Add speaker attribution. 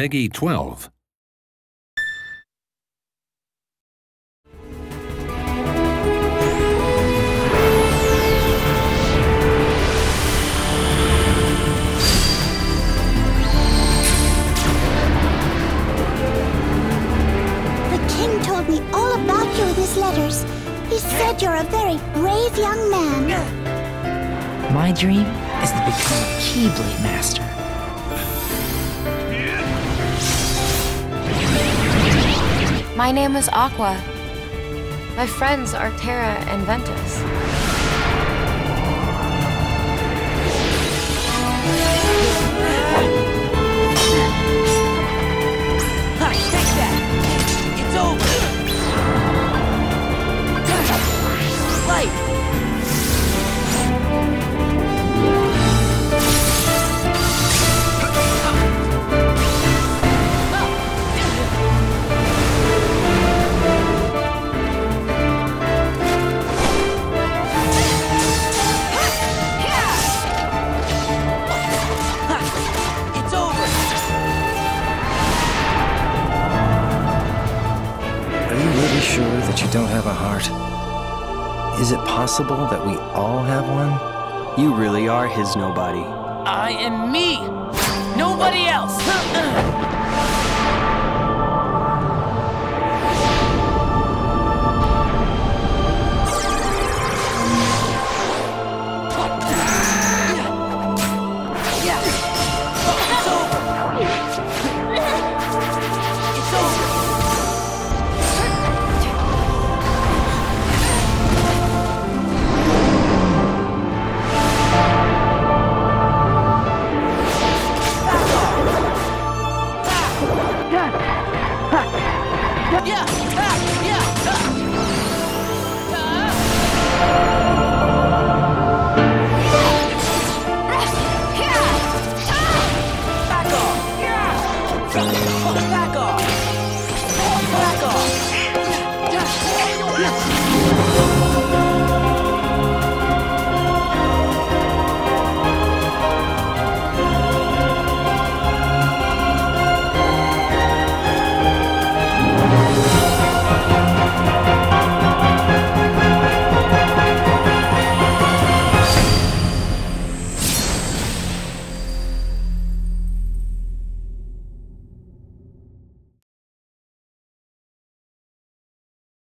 Speaker 1: Peggy 12.
Speaker 2: The king told me all about you in his letters. He said you're a very brave young man.
Speaker 3: My dream is to become a Keyblade Master.
Speaker 4: My name is Aqua. My friends are Terra and Ventus.
Speaker 5: Sure that you don't have a heart? Is it possible that we all have one?
Speaker 6: You really are his nobody.
Speaker 7: I am me! Nobody else! Yeah! Ah!